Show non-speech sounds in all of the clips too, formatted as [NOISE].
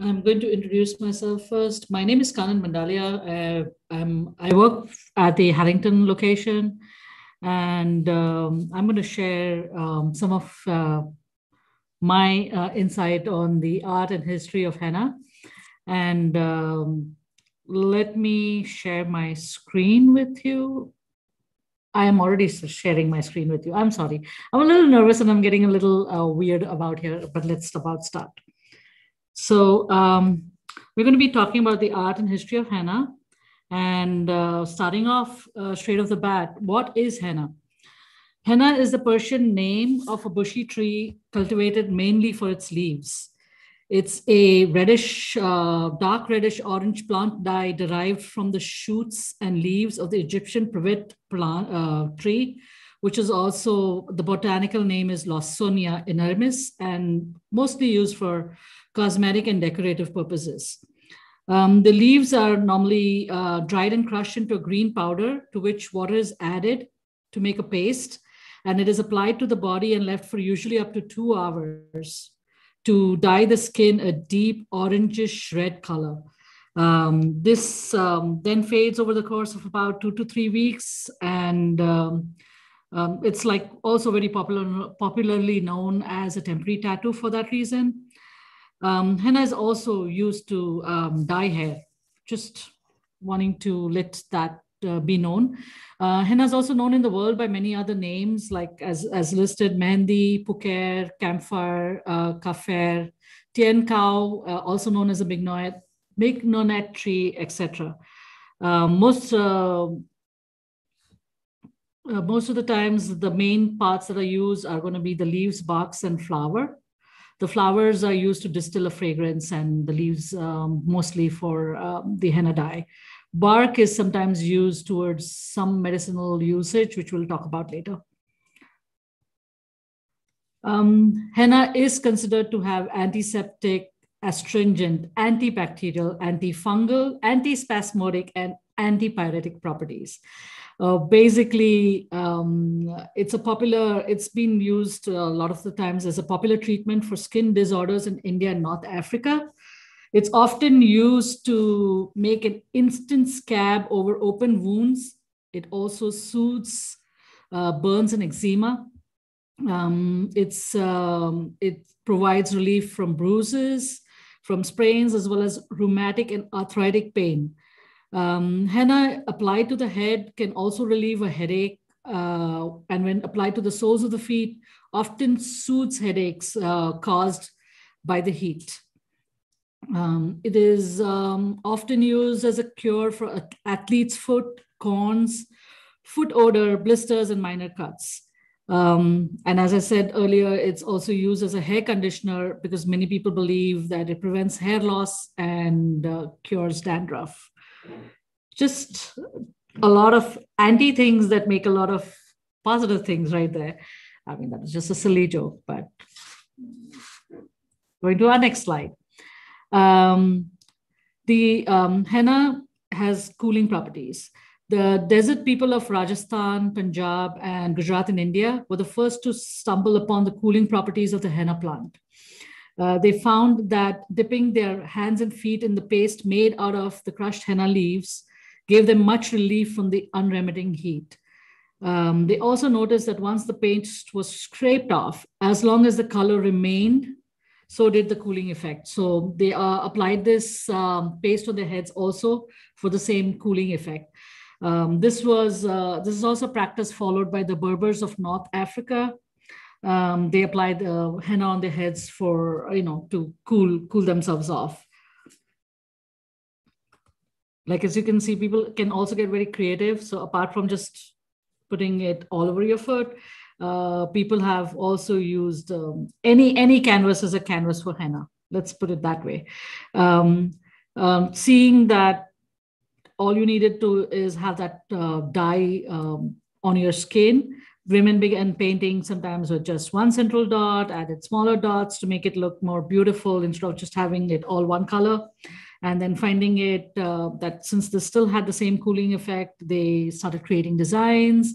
I'm going to introduce myself first. My name is Kanan Mandalia. Uh, i work at the Harrington location, and um, I'm going to share um, some of uh, my uh, insight on the art and history of henna. And um, let me share my screen with you. I am already sharing my screen with you. I'm sorry. I'm a little nervous and I'm getting a little uh, weird about here, but let's about start. So um, we're going to be talking about the art and history of henna. And uh, starting off uh, straight off the bat, what is henna? Henna is the Persian name of a bushy tree cultivated mainly for its leaves. It's a reddish, uh, dark reddish orange plant dye derived from the shoots and leaves of the Egyptian privet plant, uh, tree, which is also the botanical name is Lawsonia inermis and mostly used for cosmetic and decorative purposes. Um, the leaves are normally uh, dried and crushed into a green powder to which water is added to make a paste. And it is applied to the body and left for usually up to two hours to dye the skin a deep orangish red color. Um, this um, then fades over the course of about two to three weeks. And um, um, it's like also very popular, popularly known as a temporary tattoo for that reason. Um, henna is also used to um, dye hair, just wanting to let that uh, be known. Uh, henna is also known in the world by many other names, like as, as listed, Mehndi, Puker, Camphire, uh, Kafer, Tien Cow, uh, also known as a mignonette tree, etc. Um, most uh, uh, most of the times, the main parts that are used are going to be the leaves, barks, and flower. The flowers are used to distill a fragrance and the leaves um, mostly for um, the henna dye. Bark is sometimes used towards some medicinal usage, which we'll talk about later. Um, henna is considered to have antiseptic, astringent, antibacterial, antifungal, antispasmodic, and antipyretic properties. Uh, basically, um, it's a popular, it's been used a lot of the times as a popular treatment for skin disorders in India and North Africa. It's often used to make an instant scab over open wounds. It also soothes uh, burns and eczema. Um, it's, um, it provides relief from bruises, from sprains, as well as rheumatic and arthritic pain. Um, henna applied to the head can also relieve a headache, uh, and when applied to the soles of the feet, often soothes headaches uh, caused by the heat. Um, it is um, often used as a cure for athlete's foot, corns, foot odor, blisters, and minor cuts. Um, and as I said earlier, it's also used as a hair conditioner because many people believe that it prevents hair loss and uh, cures dandruff just a lot of anti things that make a lot of positive things right there. I mean, that was just a silly joke, but going to our next slide. Um, the um, henna has cooling properties. The desert people of Rajasthan, Punjab, and Gujarat in India were the first to stumble upon the cooling properties of the henna plant. Uh, they found that dipping their hands and feet in the paste made out of the crushed henna leaves gave them much relief from the unremitting heat. Um, they also noticed that once the paste was scraped off, as long as the color remained, so did the cooling effect. So they uh, applied this um, paste on their heads also for the same cooling effect. Um, this was uh, this is also practice followed by the Berbers of North Africa um, they applied the henna on their heads for you know to cool cool themselves off. Like as you can see people can also get very creative. So apart from just putting it all over your foot uh, people have also used um, any any canvas as a canvas for henna. Let's put it that way. Um, um, seeing that all you needed to is have that uh, dye um, on your skin women began painting sometimes with just one central dot, added smaller dots to make it look more beautiful instead of just having it all one color. And then finding it uh, that since this still had the same cooling effect, they started creating designs.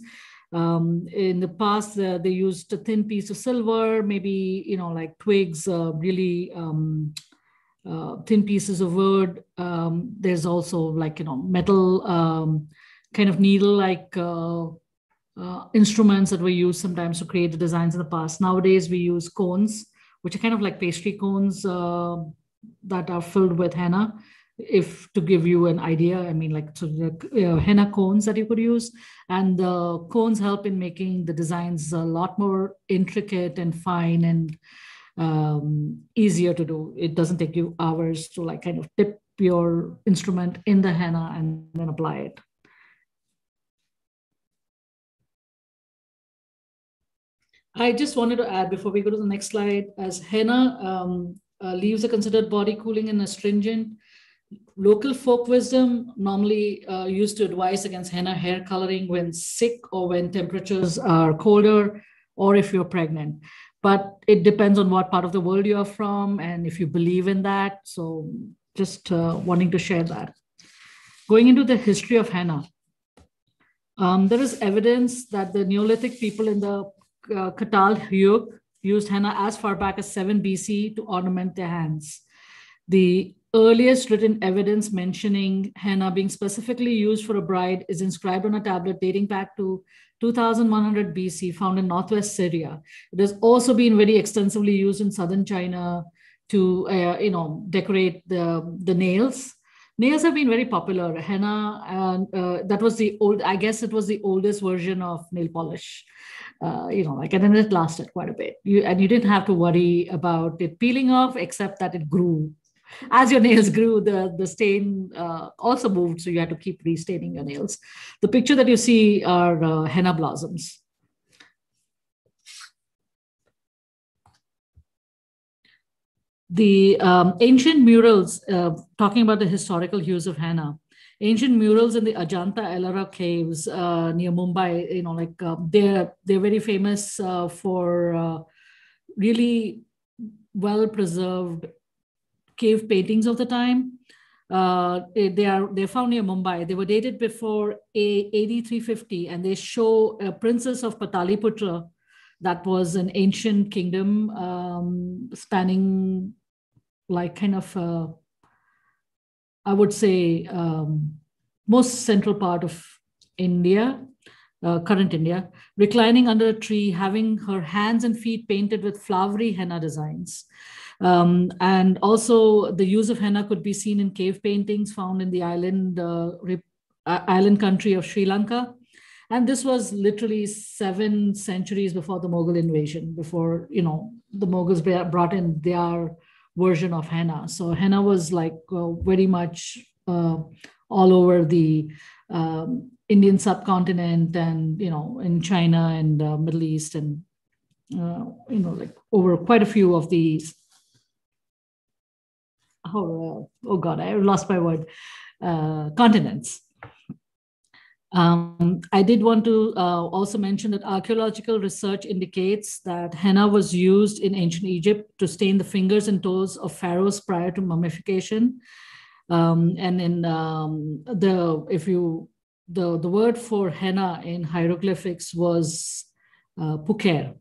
Um, in the past, uh, they used a thin piece of silver, maybe, you know, like twigs, uh, really um, uh, thin pieces of wood. Um, there's also like, you know, metal um, kind of needle like uh, instruments that were used sometimes to create the designs in the past. Nowadays, we use cones, which are kind of like pastry cones uh, that are filled with henna. If to give you an idea, I mean, like so the uh, henna cones that you could use, and the cones help in making the designs a lot more intricate and fine and um, easier to do. It doesn't take you hours to like kind of dip your instrument in the henna and then apply it. I just wanted to add before we go to the next slide, as henna um, uh, leaves are considered body cooling and astringent. Local folk wisdom normally uh, used to advise against henna hair coloring when sick or when temperatures are colder or if you're pregnant. But it depends on what part of the world you're from and if you believe in that. So just uh, wanting to share that. Going into the history of henna. Um, there is evidence that the Neolithic people in the uh, Katal used henna as far back as 7 BC to ornament their hands. The earliest written evidence mentioning henna being specifically used for a bride is inscribed on a tablet dating back to 2100 BC, found in northwest Syria. It has also been very extensively used in southern China to, uh, you know, decorate the, the nails. Nails have been very popular. Henna, and uh, that was the old, I guess it was the oldest version of nail polish uh, you know, like, and then it lasted quite a bit. You, and you didn't have to worry about it peeling off, except that it grew. As your nails grew, the, the stain uh, also moved, so you had to keep restaining your nails. The picture that you see are uh, henna blossoms. The um, ancient murals, uh, talking about the historical hues of henna, ancient murals in the Ajanta Ellora caves uh, near Mumbai. You know, like uh, they're they're very famous uh, for uh, really well preserved cave paintings of the time. Uh, they are they're found near Mumbai. They were dated before a AD 350, and they show a princess of Pataliputra that was an ancient kingdom um, spanning like kind of uh, I would say, um, most central part of India, uh, current India, reclining under a tree, having her hands and feet painted with flowery henna designs. Um, and also, the use of henna could be seen in cave paintings found in the island uh, uh island country of Sri Lanka. And this was literally seven centuries before the Mughal invasion, before you know the Mughals brought in their version of henna. So henna was like uh, very much uh, all over the um, Indian subcontinent and you know in China and uh, Middle East and uh, you know like over quite a few of these. Oh, oh God, I lost my word. Uh, continents. Um, I did want to uh, also mention that archaeological research indicates that henna was used in ancient Egypt to stain the fingers and toes of pharaohs prior to mummification. Um, and in um, the, if you, the, the word for henna in hieroglyphics was uh, puker.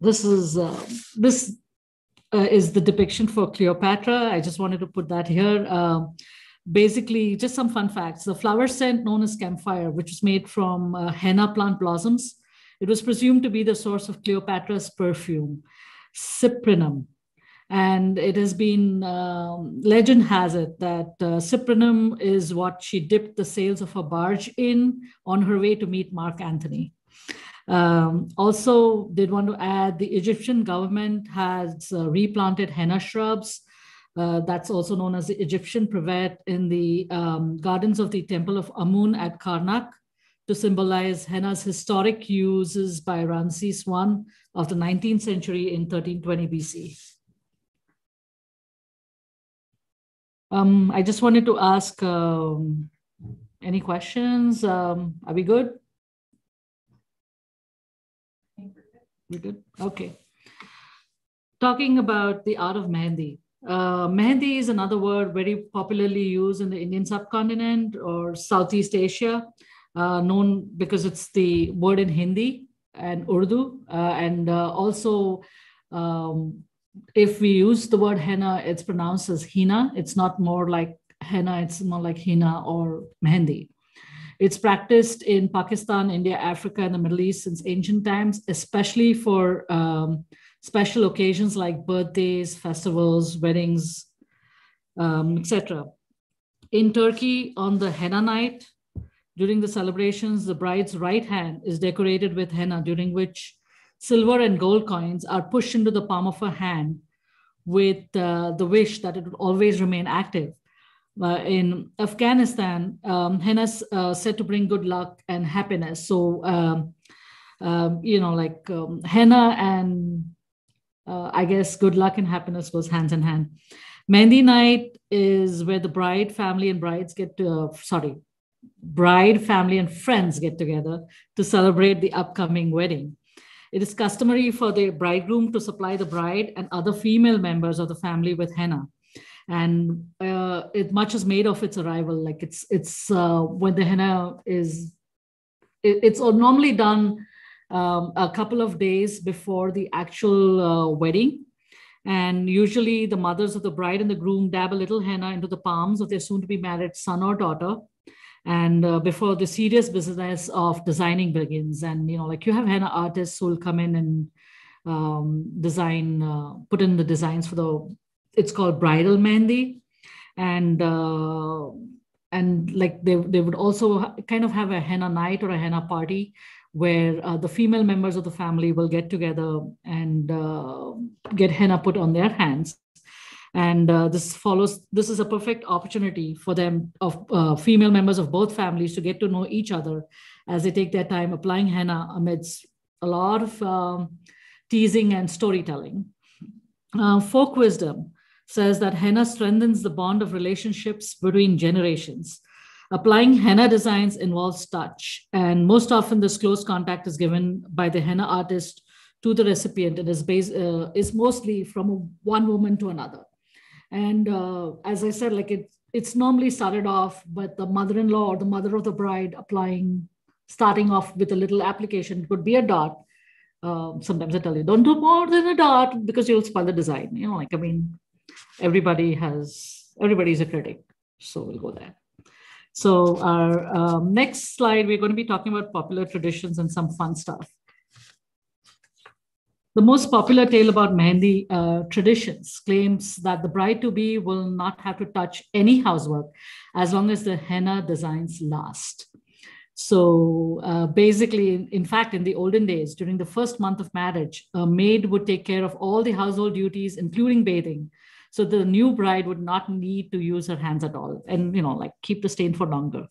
This is, uh, this is the depiction for Cleopatra. I just wanted to put that here. Uh, basically, just some fun facts. The flower scent known as camphire, which was made from uh, henna plant blossoms, it was presumed to be the source of Cleopatra's perfume, cyprinum. And it has been, um, legend has it that uh, cyprinum is what she dipped the sails of her barge in on her way to meet Mark Antony. Um, also, did want to add the Egyptian government has uh, replanted henna shrubs. Uh, that's also known as the Egyptian privet in the um, gardens of the Temple of Amun at Karnak to symbolize henna's historic uses by Ramses I of the 19th century in 1320 BC. Um, I just wanted to ask um, any questions? Um, are we good? We good? Okay. Talking about the art of Mehendi. Uh, Mehendi is another word very popularly used in the Indian subcontinent or Southeast Asia, uh, known because it's the word in Hindi and Urdu, uh, and uh, also Um, if we use the word henna, it's pronounced as hina. It's not more like henna, it's more like hina or mehendi. It's practiced in Pakistan, India, Africa, and the Middle East since ancient times, especially for um, special occasions like birthdays, festivals, weddings, um, etc. In Turkey, on the henna night, during the celebrations, the bride's right hand is decorated with henna, during which silver and gold coins are pushed into the palm of her hand with uh, the wish that it would always remain active. Uh, in Afghanistan, um, henna is uh, said to bring good luck and happiness. So, um, um, you know, like um, henna and uh, I guess good luck and happiness was hands in hand. Mehndi night is where the bride family and brides get to, uh, sorry, bride family and friends get together to celebrate the upcoming wedding. It is customary for the bridegroom to supply the bride and other female members of the family with henna. And uh, it much is made of its arrival. Like it's it's uh, when the henna is, it, it's normally done um, a couple of days before the actual uh, wedding. And usually the mothers of the bride and the groom dab a little henna into the palms of their soon to be married son or daughter and uh, before the serious business of designing begins and you know like you have henna artists who will come in and um, design uh, put in the designs for the it's called bridal mehndi. And uh, and like they, they would also kind of have a henna night or a henna party where uh, the female members of the family will get together and uh, get henna put on their hands. And uh, this follows this is a perfect opportunity for them of uh, female members of both families to get to know each other as they take their time applying henna amidst a lot of um, teasing and storytelling. Uh, folk wisdom says that henna strengthens the bond of relationships between generations applying henna designs involves touch and most often this close contact is given by the henna artist to the recipient and is, based, uh, is mostly from one woman to another and uh, as I said, like it, it's normally started off with the mother-in-law or the mother of the bride applying, starting off with a little application. It could be a dot. Um, sometimes I tell you, don't do more than a dot because you'll spoil the design. You know, like I mean, everybody has everybody's a critic, so we'll go there. So our um, next slide, we're going to be talking about popular traditions and some fun stuff. The most popular tale about Mehendi uh, traditions claims that the bride to be will not have to touch any housework as long as the henna designs last. So uh, basically, in, fact, in the olden days, during the first month of marriage, a maid would take care of all the household duties, including bathing. So the new bride would not need to use her hands at all and, you know, like keep the stain for longer.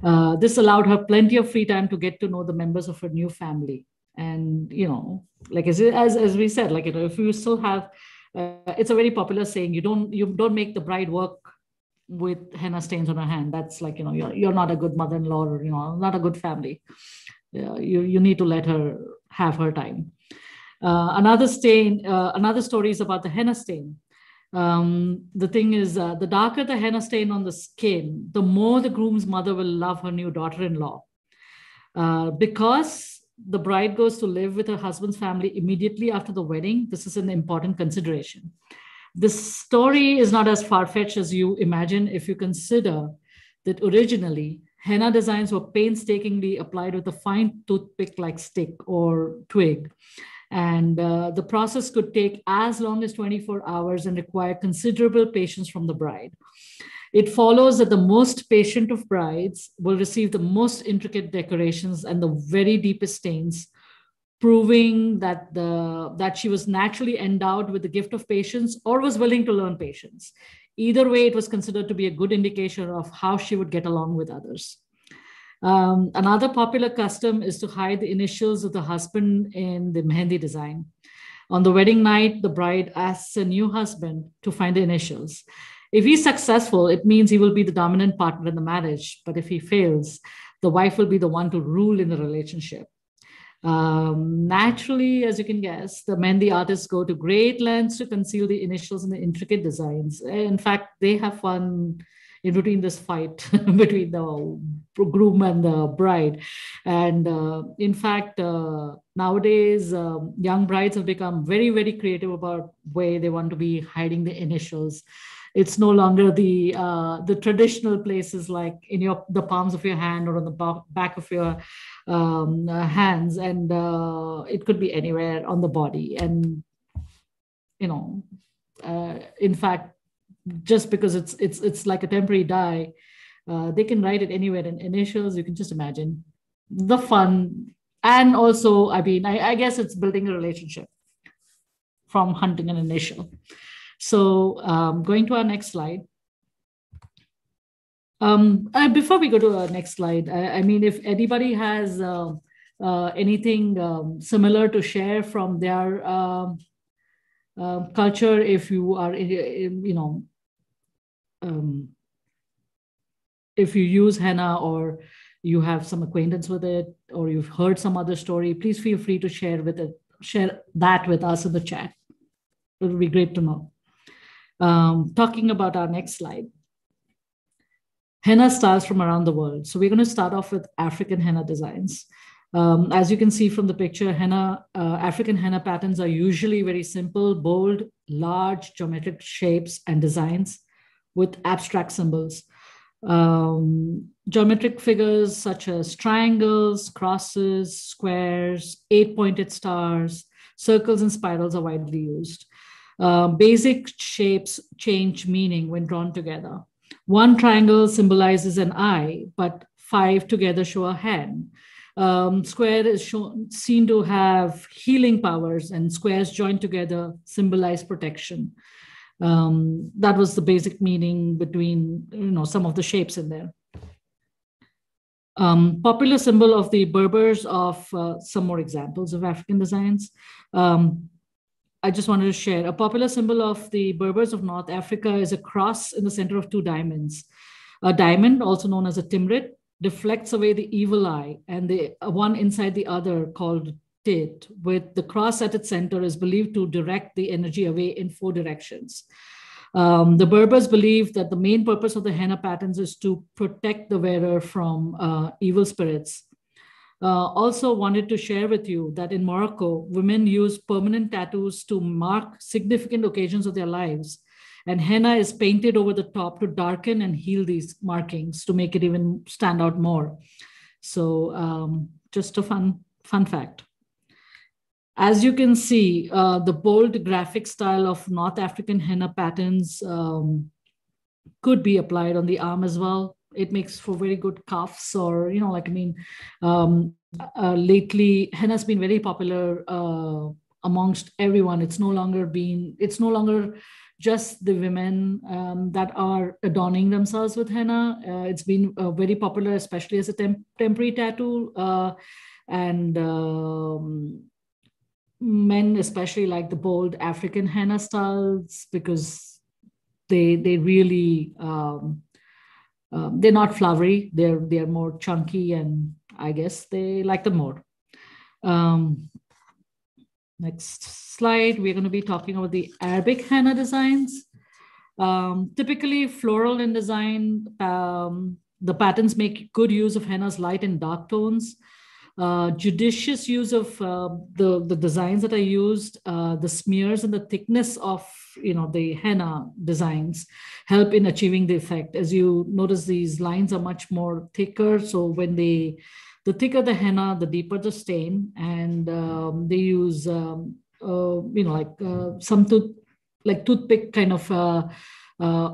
Uh, this allowed her plenty of free time to get to know the members of her new family. And you know like as as, as we said like you know if you still have uh, it's a very popular saying you don't you don't make the bride work with henna stains on her hand. That's like you know you're, you're not a good mother-in-law or you know not a good family. Uh, you you need to let her have her time. Uh, another stain uh, another story is about the henna stain um, the thing is uh, the darker the henna stain on the skin the more the groom's mother will love her new daughter-in-law uh, because the bride goes to live with her husband's family immediately after the wedding, this is an important consideration. This story is not as far fetched as you imagine if you consider that originally henna designs were painstakingly applied with a fine toothpick like stick or twig. And uh, the process could take as long as 24 hours and require considerable patience from the bride. It follows that the most patient of brides will receive the most intricate decorations and the very deepest stains, proving that, the, that she was naturally endowed with the gift of patience or was willing to learn patience. Either way, it was considered to be a good indication of how she would get along with others. Um, another popular custom is to hide the initials of the husband in the mehendi design. On the wedding night, the bride asks a new husband to find the initials. If he's successful, it means he will be the dominant partner in the marriage. But if he fails, the wife will be the one to rule in the relationship. Um, naturally, as you can guess, the Mehendi artists go to great lengths to conceal the initials and the intricate designs. In fact, they have fun in between this fight [LAUGHS] between the groom and the bride. And uh, in fact, uh, nowadays, um, young brides have become very, very creative about way they want to be hiding the initials. It's no longer the uh, the traditional places like in your the palms of your hand or on the back of your um, uh, hands. And uh, it could be anywhere on the body. And you know uh, in fact just because it's it's it's like a temporary dye uh, they can write it anywhere in initials. You can just imagine the fun. And also i mean I, I guess it's building a relationship from hunting an initial. So um, going to our next slide. Um, before we go to our next slide, I, I mean, if anybody has uh, uh, anything um, similar to share from their um, um, culture, if you are, you know, um, if you use henna or you have some acquaintance with it or you've heard some other story, please feel free to share with it, share that with us in the chat. It would be great to know. Um, talking about our next slide. Henna styles from around the world. So we're going to start off with African henna designs. Um, as you can see from the picture, henna, uh, African henna patterns are usually very simple, bold, large geometric shapes and designs with abstract symbols. Um, geometric figures such as triangles, crosses, squares, eight-pointed stars, circles, and spirals are widely used. Uh, basic shapes change meaning when drawn together. One triangle symbolizes an eye, but five together show a hand. Um, square is shown, seen to have healing powers, and squares joined together symbolize protection. Um, that was the basic meaning between you know some of the shapes in there. Um, popular symbol of the Berbers of uh, some more examples of African designs. Um, I just wanted to share. A popular symbol of the Berbers of North Africa is a cross in the center of two diamonds. A diamond, also known as a timrit, deflects away the evil eye, and the one inside the other, called tit, with the cross at its center, is believed to direct the energy away in four directions. Um, the Berbers believe that the main purpose of the henna patterns is to protect the wearer from uh, evil spirits uh, also wanted to share with you that in Morocco, women use permanent tattoos to mark significant occasions of their lives. And henna is painted over the top to darken and heal these markings to make it even stand out more. So um, just a fun, fun fact. As you can see, uh, the bold graphic style of North African henna patterns um, could be applied on the arm as well. It makes for very good cuffs or you know like i mean um, uh, lately henna has been very popular uh, amongst everyone. It's no longer been it's no longer just the women um, that are adorning themselves with henna. Uh, it's been uh, very popular especially as a temp- temporary tattoo uh, and um, men especially like the bold african henna styles because they they really um, um, they're not flowery. They're they're more chunky, and I guess they like them more. Um, next slide, we're going to be talking about the Arabic henna designs. Um, typically floral in design, um, the patterns make good use of henna's light and dark tones. Uh, judicious use of uh, the, the designs that I used, uh, the smears and the thickness of you know the henna designs help in achieving the effect. As you notice, these lines are much more thicker. So when they, the thicker the henna, the deeper the stain, and um, they use um, uh, you know like uh, some tooth, like toothpick kind of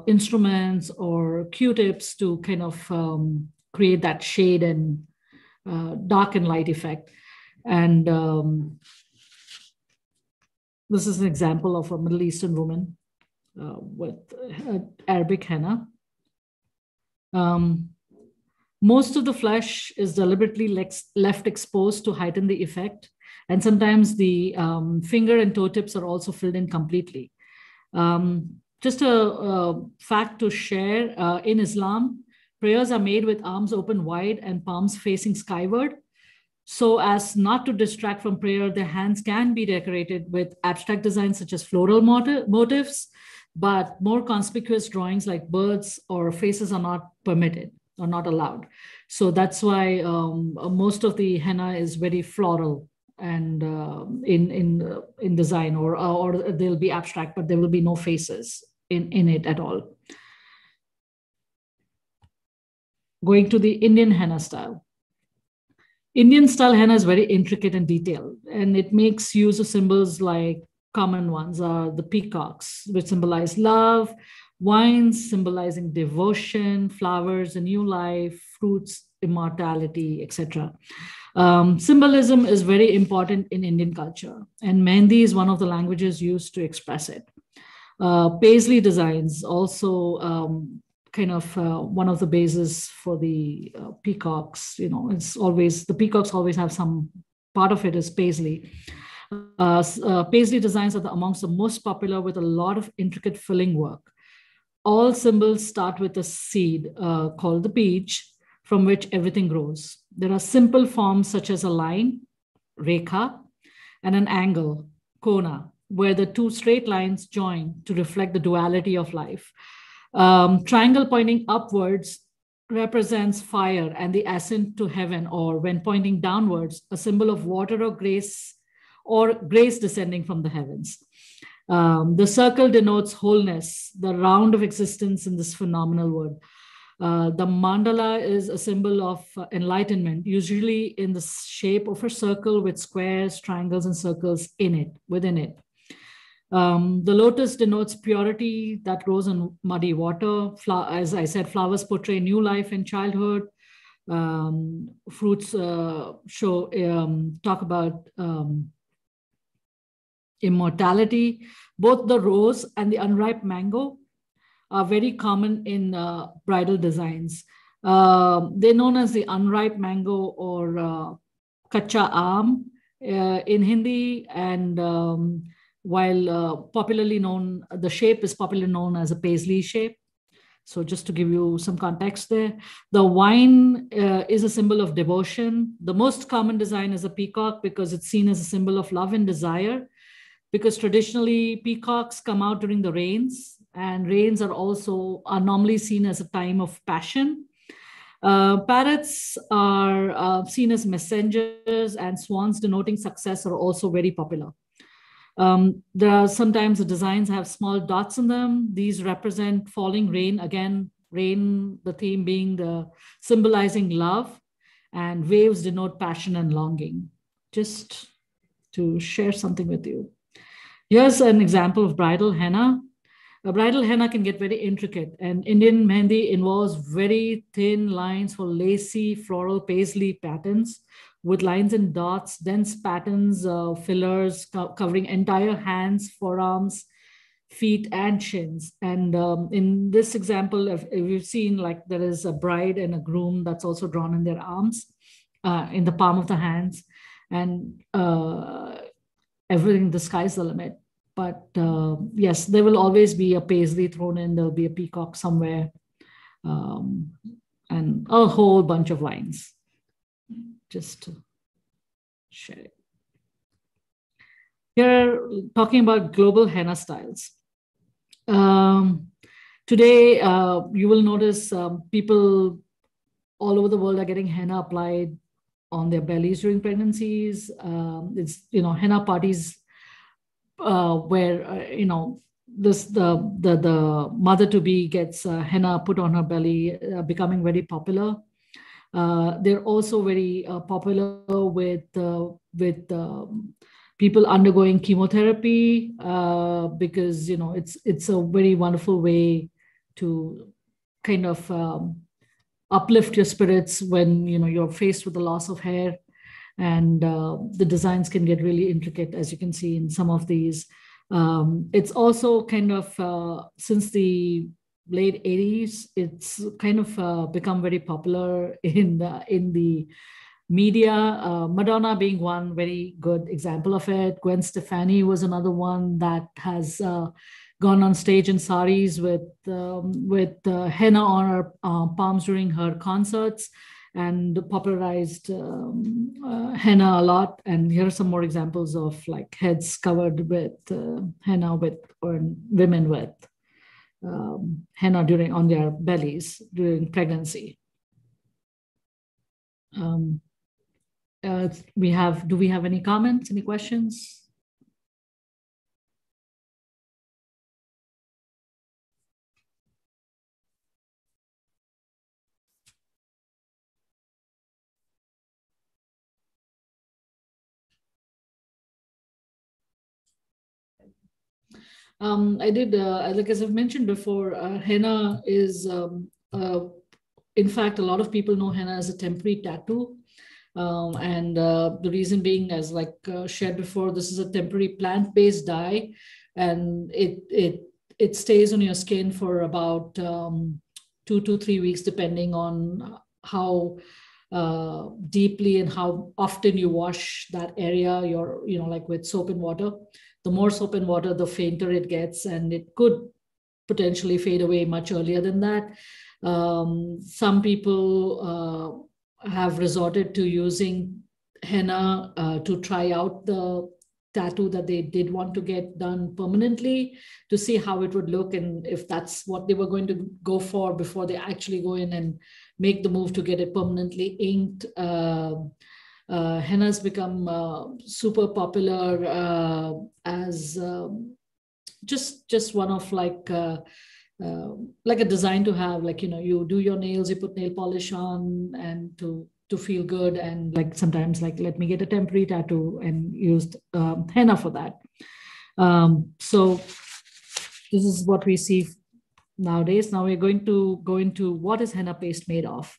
instruments or Q-tips to kind of um, create that shade and uh, dark and light effect. And um, this is an example of a Middle Eastern woman uh, with Arabic henna. Um, most of the flesh is deliberately left exposed to heighten the effect. And sometimes the um, finger and toe tips are also filled in completely. Um, just a, a, fact to share uh, in Islam, Prayers are made with arms open wide and palms facing skyward. So as not to distract from prayer, the hands can be decorated with abstract designs such as floral motifs. but more conspicuous drawings like birds or faces are not permitted or not allowed. So that's why um, most of the henna is very floral and uh, in in uh, in design, or or they'll be abstract, but there will be no faces in in it at all. Going to the Indian henna style. Indian style henna is very intricate and detailed, and it makes use of symbols like common ones are the peacocks, which symbolize love, wines symbolizing devotion, flowers, a new life, fruits, immortality, etc. Um, symbolism is very important in Indian culture, and Mehndi is one of the languages used to express it. Uh, Paisley designs also um, kind of uh, one of the bases for the uh, peacocks. You know, it's always the peacocks always have some part of it is Paisley. Uh, uh, paisley designs are the, amongst the most popular with a lot of intricate filling work. All symbols start with a seed uh, called the peach, from which everything grows. There are simple forms such as a line, rekha, and an angle, kona, where the two straight lines join to reflect the duality of life. Um, triangle pointing upwards represents fire and the ascent to heaven, or when pointing downwards, a symbol of water or grace or grace descending from the heavens. Um, the circle denotes wholeness, the round of existence in this phenomenal world. Uh, the mandala is a symbol of uh, enlightenment, usually in the shape of a circle with squares, triangles, and circles in it, within it. Um, the lotus denotes purity that grows in muddy water. Fla- as I said, flowers portray new life in childhood. Um, fruits uh, show um, talk about um, immortality. Both the rose and the unripe mango are very common in uh, bridal designs. Uh, they're known as the unripe mango or uh, kacha aam uh, in Hindi, and um, while uh, popularly known, the shape is popularly known as a paisley shape. So just to give you some context there, the wine uh, is a symbol of devotion. The most common design is a peacock because it's seen as a symbol of love and desire because traditionally peacocks come out during the rains and rains are also are normally seen as a time of passion uh, parrots are uh, seen as messengers and swans denoting success are also very popular um, there are sometimes the designs have small dots in them. These represent falling rain. Again rain the theme being the symbolizing love and waves denote passion and longing. Just to share something with you. Here's an example of bridal henna. A bridal henna can get very intricate, and Indian mehndi involves very thin lines for lacy floral paisley patterns with lines and dots, dense patterns, uh, fillers co covering entire hands, forearms, feet, and shins. And um, in this example, if, if, you've seen like there is a bride and a groom that's also drawn in their arms, uh, in the palm of the hands, and uh, everything, the sky's the limit. But uh, yes, there will always be a paisley thrown in, there'll be a peacock somewhere, um, and a whole bunch of lines. Just share it. Here, talking about global henna styles. Um, today, uh, you will notice um, people all over the world are getting henna applied on their bellies during pregnancies. Um, it's you know henna parties uh, where uh, you know this the the the mother to be gets uh, henna put on her belly, uh, becoming very popular. Uh, they're also very uh, popular with with um, people undergoing chemotherapy because you know it's it's a very wonderful way to kind of um, uplift your spirits when you know you're faced with the loss of hair. And uh, the designs can get really intricate as you can see in some of these. Um, it's also kind of uh, since the late 80s it's kind of uh, become very popular [LAUGHS] in the in the media. Uh, madonna being one very good example of it. Gwen stefani was another one that has uh, gone on stage in saris with um, with uh, henna on her uh, palms during her concerts and popularized um, uh, henna a lot. And here are some more examples of like heads covered with uh, henna with or women with um, henna during on their bellies during pregnancy. Um, uh, we have, do we have any comments, any questions? Um, I did, uh, like as I've mentioned before, uh, henna is, um, uh, in fact, a lot of people know henna as a temporary tattoo. Um, and uh, the reason being, as like uh, shared before, this is a temporary plant-based dye, and it it it stays on your skin for about um, two to three weeks, depending on how uh, deeply and how often you wash that area. Your you know like with soap and water the more soap and water, the fainter it gets, and it could potentially fade away much earlier than that. Um, some people uh, have resorted to using henna uh, to try out the tattoo that they did want to get done permanently to see how it would look and if that's what they were going to go for before they actually go in and make the move to get it permanently inked. Uh, uh, henna has become uh, super popular uh, as um, just just one of like uh, uh, like a design to have like you know you do your nails you put nail polish on and to to feel good and like sometimes like let me get a temporary tattoo and used um, henna for that um, so this is what we see nowadays now we're going to go into what is henna paste made of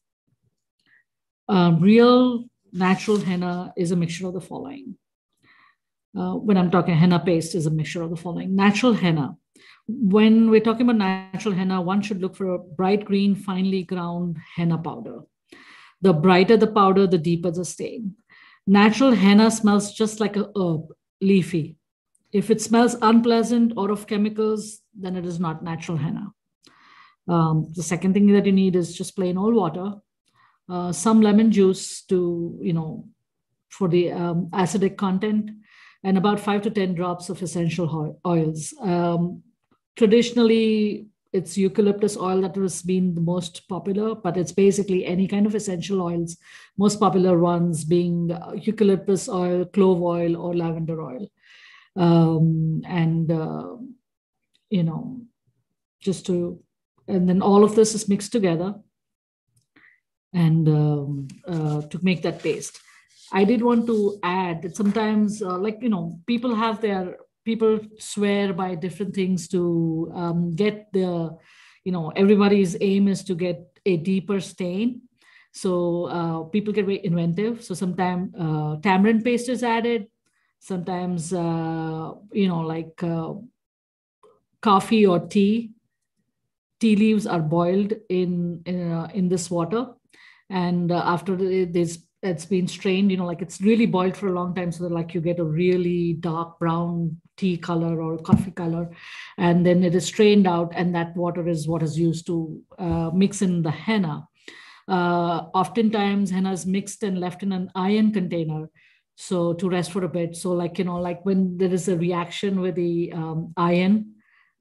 um, real natural henna is a mixture of the following. Uh, when I'm talking henna paste is a mixture of the following. Natural henna. When we're talking about natural henna, one should look for a bright green, finely ground henna powder. The brighter the powder, the deeper the stain. Natural henna smells just like a herb, leafy. If it smells unpleasant or of chemicals, then it is not natural henna. Um, the second thing that you need is just plain old water uh, some lemon juice to, you know, for the um, acidic content, and about five to 10 drops of essential oils. Um, traditionally, it's eucalyptus oil that has been the most popular, but it's basically any kind of essential oils, most popular ones being eucalyptus oil, clove oil, or lavender oil. Um, and, uh, you know, just to, and then all of this is mixed together and um, uh, to make that paste. I did want to add that sometimes, uh, like, you know, people have their, people swear by different things to um, get the, you know, everybody's aim is to get a deeper stain. So uh, people get very inventive. So sometimes uh, tamarind paste is added. Sometimes, uh, you know, like uh, coffee or tea. Tea leaves are boiled in in, in this water and uh, after this it's been strained you know like it's really boiled for a long time so that like you get a really dark brown tea color or coffee color and then it is strained out and that water is what is used to uh, mix in the henna uh, oftentimes henna is mixed and left in an iron container so to rest for a bit so like you know like when there is a reaction with the um, iron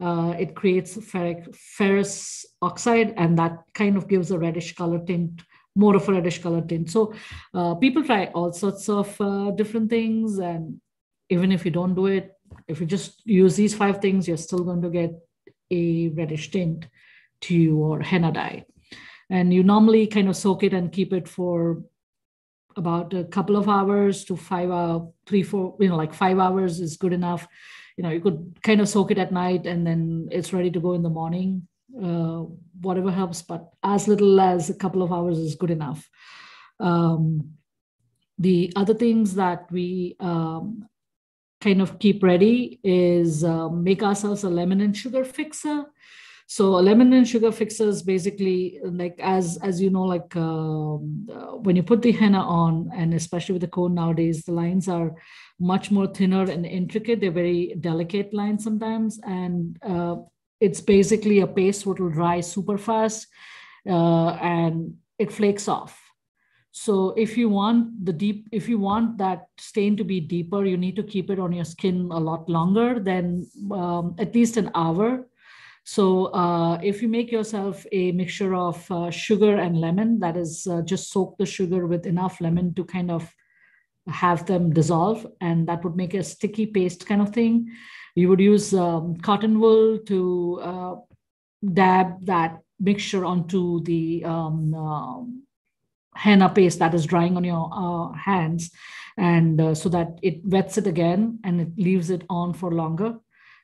uh, it creates ferric, ferrous oxide and that kind of gives a reddish color tint more of a reddish color tint. So uh, people try all sorts of uh, different things. And even if you don't do it, if you just use these five things, you're still going to get a reddish tint to your henna dye. And you normally kind of soak it and keep it for about a couple of hours to five hour, three, four, you know, like five hours is good enough. You know, you could kind of soak it at night and then it's ready to go in the morning uh, whatever helps, but as little as a couple of hours is good enough. Um, the other things that we um, kind of keep ready is uh, make ourselves a lemon and sugar fixer. So a lemon and sugar fixer is basically like as as you know, like um, uh, when you put the henna on, and especially with the cone nowadays, the lines are much more thinner and intricate. They're very delicate lines sometimes, and uh, it's basically a paste which will dry super fast uh, and it flakes off. So if you want the deep, if you want that stain to be deeper, you need to keep it on your skin a lot longer than um, at least an hour. So uh, if you make yourself a mixture of uh, sugar and lemon, that is uh, just soak the sugar with enough lemon to kind of have them dissolve, and that would make a sticky paste kind of thing. You would use um, cotton wool to uh, dab that mixture onto the um, uh, henna paste that is drying on your uh, hands, and uh, so that it wets it again and it leaves it on for longer,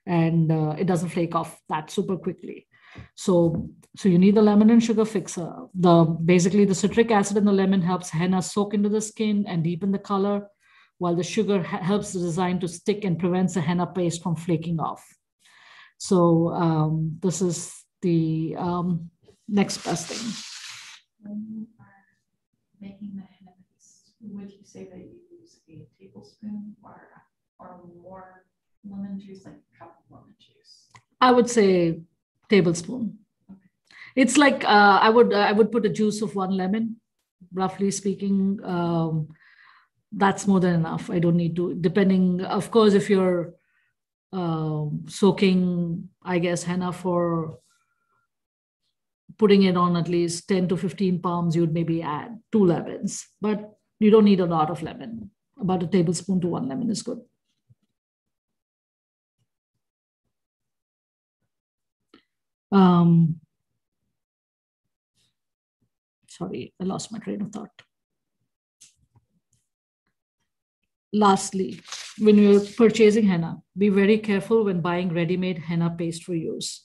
and uh, it doesn't flake off that super quickly. So, so you need the lemon and sugar fixer. The basically the citric acid in the lemon helps henna soak into the skin and deepen the color, while the sugar helps the design to stick and prevents the henna paste from flaking off. So um, this is the um, next best thing. When you are making the henna paste, would you say that you use a tablespoon or, or more lemon juice, like a cup of lemon juice? I would say tablespoon. It's like uh, I would I would put a juice of one lemon, roughly speaking. Um, that's more than enough. I don't need to. Depending, of course, if you're um, soaking, I guess henna for putting it on at least 10 to 15 palms, you'd maybe add two lemons, but you don't need a lot of lemon. About a tablespoon to one lemon is good. Um, sorry, I lost my train of thought. Lastly, when you're purchasing henna, be very careful when buying ready-made henna paste for use.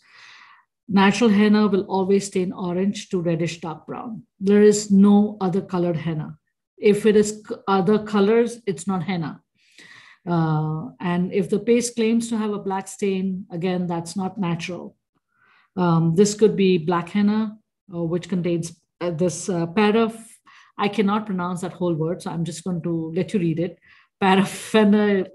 Natural henna will always stain orange to reddish dark brown. There is no other colored henna. If it is other colors, it's not henna. Uh, and if the paste claims to have a black stain, again, that's not natural. Um, this could be black henna, uh, which contains uh, this uh, paraff. I cannot pronounce that whole word, so I'm just going to let you read it. Paraphenyl,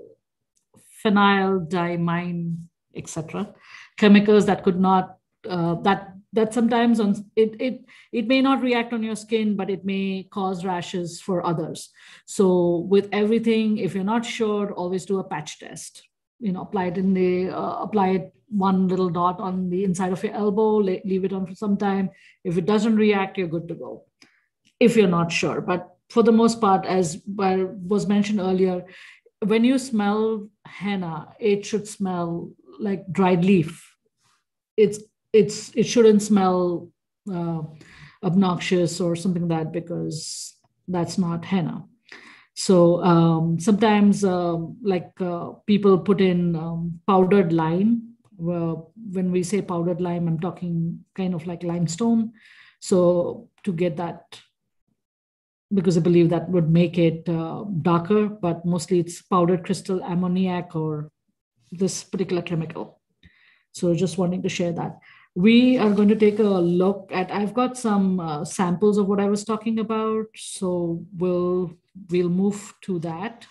phenyl etc. Chemicals that could not uh, that that sometimes on it it it may not react on your skin but it may cause rashes for others. So with everything if you're not sure always do a patch test. You know apply it in the uh, apply it one little dot on the inside of your elbow leave it on for some time. If it doesn't react you're good to go if you're not sure. But for the most part as was mentioned earlier when you smell henna it should smell like dried leaf. It's it's it shouldn't smell uh, obnoxious or something like that because that's not henna. So um, sometimes uh, like uh, people put in um, powdered lime. Well, when we say powdered lime i'm talking kind of like limestone. So to get that because i believe that would make it uh, darker but mostly it's powdered crystal ammoniac or this particular chemical. So just wanting to share that we are going to take a look at i've got some uh, samples of what i was talking about so we'll we'll move to that.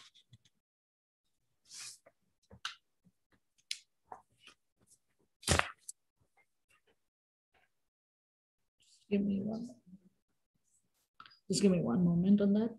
Give me one just give me one moment on that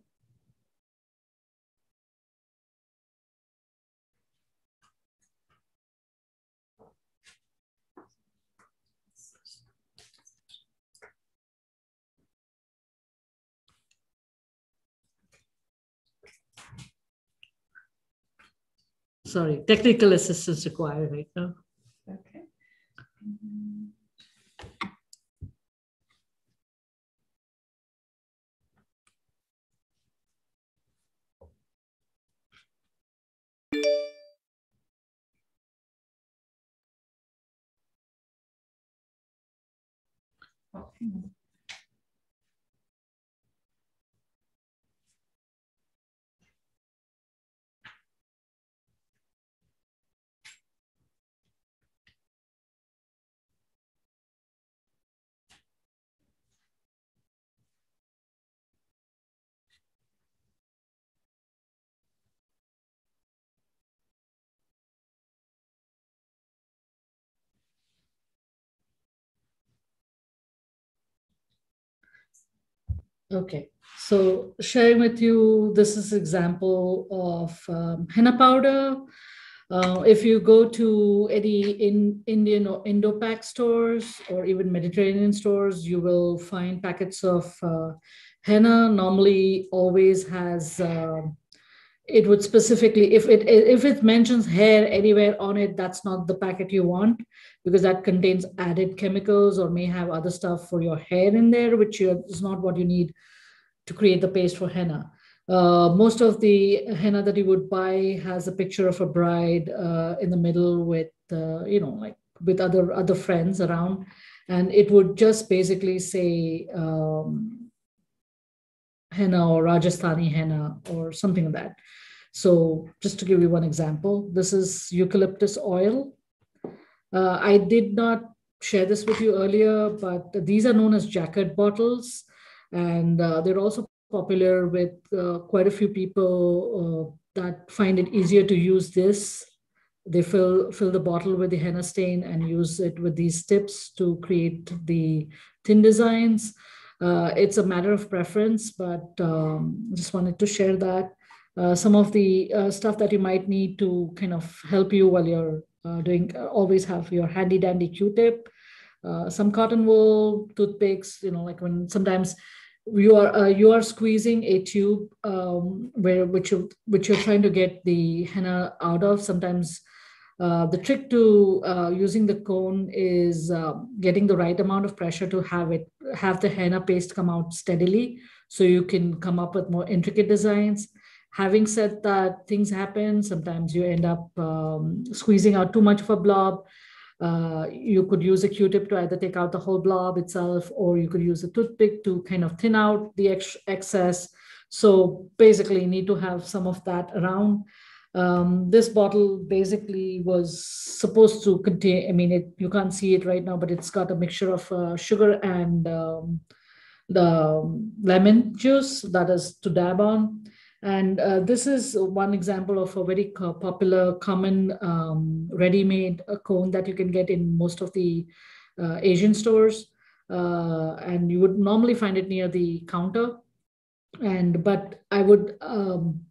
Sorry, technical assistance required right now. Okay. Okay, so sharing with you, this is example of um, henna powder. Uh, if you go to any in Indian or Indo-Pak stores or even Mediterranean stores, you will find packets of uh, henna. Normally, always has uh, it would specifically if it if it mentions hair anywhere on it, that's not the packet you want because that contains added chemicals or may have other stuff for your hair in there, which is not what you need to create the paste for henna. Uh, most of the henna that you would buy has a picture of a bride uh, in the middle with, uh, you know, like with other other friends around, and it would just basically say um, henna or Rajasthani henna or something like that. So just to give you one example, this is eucalyptus oil. Uh, I did not share this with you earlier, but these are known as Jacquard bottles, and uh, they're also popular with uh, quite a few people uh, that find it easier to use this. They fill, fill the bottle with the henna stain and use it with these tips to create the thin designs. Uh, it's a matter of preference, but um, just wanted to share that. Uh, some of the uh, stuff that you might need to kind of help you while you're uh, doing, always have your handy dandy Q-tip, some cotton wool, toothpicks, you know, like when sometimes you are uh, you are squeezing a tube um, where which you which you're trying to get the henna out of. Sometimes uh, the trick to uh, using the cone is uh, getting the right amount of pressure to have it have the henna paste come out steadily, so you can come up with more intricate designs. Having said that, things happen. Sometimes you end up um, squeezing out too much of a blob uh, you could use a Q-tip to either take out the whole blob itself, or you could use a toothpick to kind of thin out the ex excess. So basically you need to have some of that around. Um, this bottle basically was supposed to contain, I mean, it, you can't see it right now, but it's got a mixture of uh, sugar and um, the lemon juice that is to dab on. And uh, this is one example of a very popular, common um, ready-made uh, cone that you can get in most of the uh, Asian stores. Uh, and you would normally find it near the counter. And but I would um,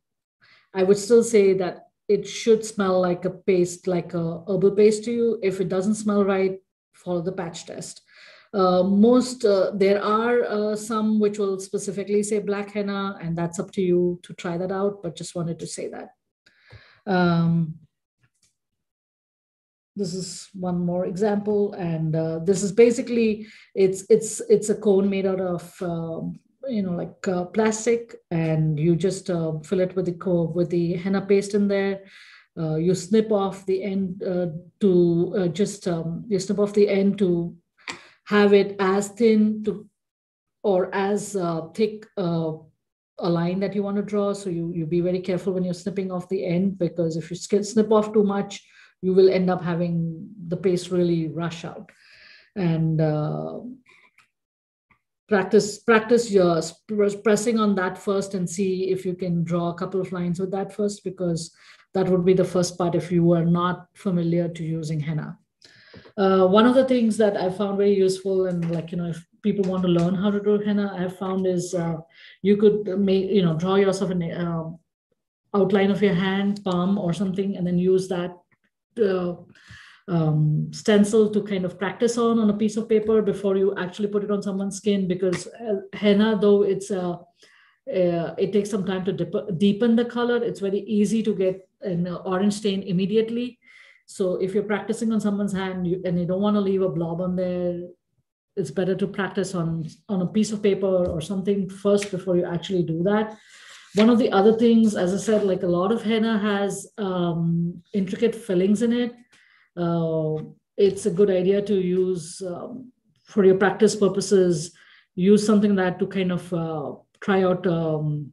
I would still say that it should smell like a paste, like a herbal paste to you. If it doesn't smell right, follow the patch test. Uh, most uh, there are uh, some which will specifically say black henna, and that's up to you to try that out. But just wanted to say that. Um, this is one more example, and uh, this is basically it's it's it's a cone made out of um, you know like uh, plastic, and you just fill it with the with the henna paste in there. you snip off the end to just um, you snip off the end to have it as thin to or as uh, thick uh, a line that you want to draw. So you, you be very careful when you're snipping off the end because if you snip off too much, you will end up having the paste really rush out. And uh, practice practice your pressing on that first and see if you can draw a couple of lines with that first because that would be the first part if you are not familiar to using henna. Uh, one of the things that I found very useful and like, you know, if people want to learn how to do henna, I've found is uh, you could make, you know, draw yourself an uh, outline of your hand, palm or something, and then use that uh, um, stencil to kind of practice on on a piece of paper before you actually put it on someone's skin because uh, henna, though it's a, uh, it takes some time to dip, deepen the color. It's very easy to get an orange stain immediately. So if you're practicing on someone's hand you, and you don't want to leave a blob on there, it's better to practice on, on a piece of paper or something first before you actually do that. One of the other things, as I said, like a lot of henna has um, intricate fillings in it. Uh, it's a good idea to use um, for your practice purposes, use something that to kind of uh, try out um,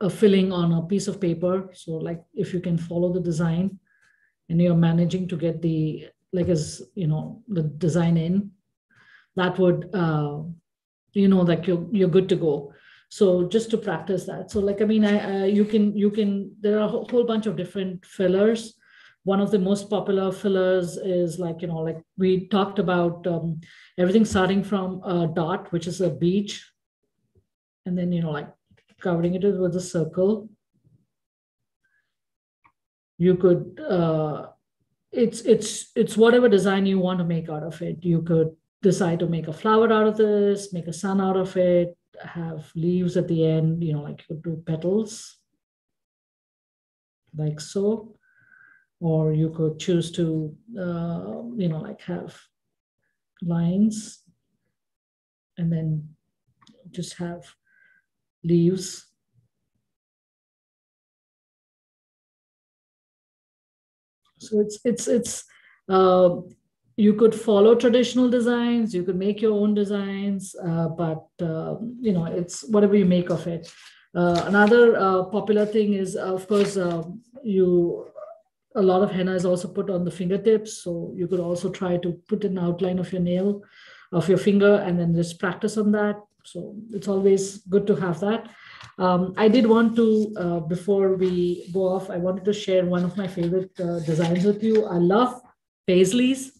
a filling on a piece of paper. So like if you can follow the design, and you're managing to get the like as you know the design in that would uh, you know like you're you're good to go. So just to practice that. So like i mean i, I you can you can there are a whole bunch of different fillers one of the most popular fillers is like you know like we talked about um, everything starting from a dot which is a beach and then you know like covering it with a circle. You could uh, it's it's it's whatever design you want to make out of it. You could decide to make a flower out of this make a sun out of it have leaves at the end you know like you could do petals like so or you could choose to uh, you know like have lines and then just have leaves So it's it's it's uh, you could follow traditional designs, you could make your own designs, uh, but uh, you know it's whatever you make of it. Uh, another uh, popular thing is, of course, um, you a lot of henna is also put on the fingertips, so you could also try to put an outline of your nail, of your finger, and then just practice on that. So it's always good to have that. Um, I did want to, uh, before we go off, I wanted to share one of my favorite uh, designs with you. I love paisleys.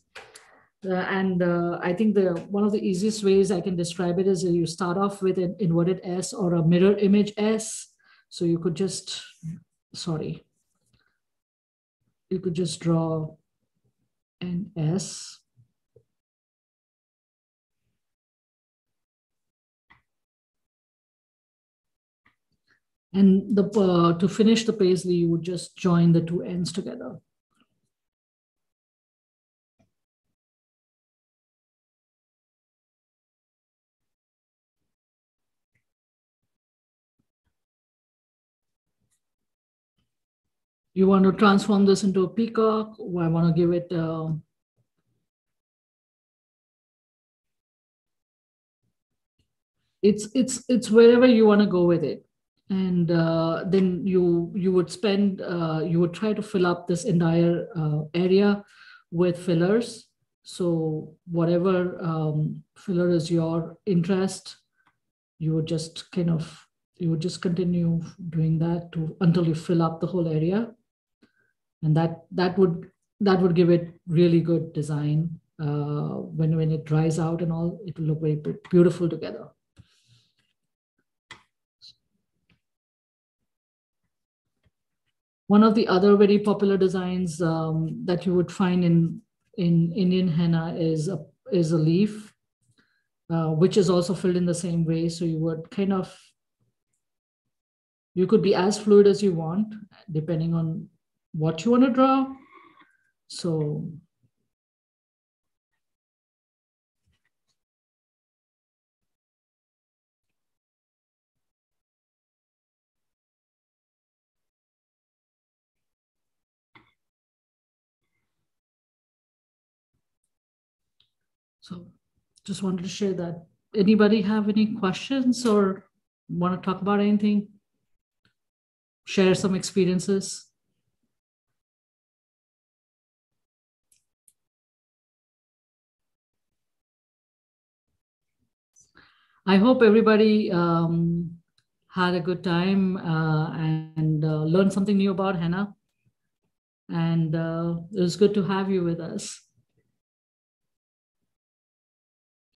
Uh, and uh, I think the one of the easiest ways I can describe it is you start off with an inverted S or a mirror image S. So you could just, sorry, you could just draw an S And the uh, to finish the paisley, you would just join the two ends together. You want to transform this into a peacock, I want to give it uh, it's it's it's wherever you want to go with it. And uh, then you you would spend uh, you would try to fill up this entire uh, area with fillers. So whatever um, filler is your interest you would just kind of you would just continue doing that to until you fill up the whole area and that that would that would give it really good design uh, when when it dries out and all it will look very beautiful together One of the other very popular designs um, that you would find in, in Indian henna is a, is a leaf, uh, which is also filled in the same way. So you would kind of, you could be as fluid as you want, depending on what you want to draw. So So just wanted to share that. Anybody have any questions or want to talk about anything? Share some experiences? I hope everybody um, had a good time uh, and uh, learned something new about henna. And uh, it was good to have you with us.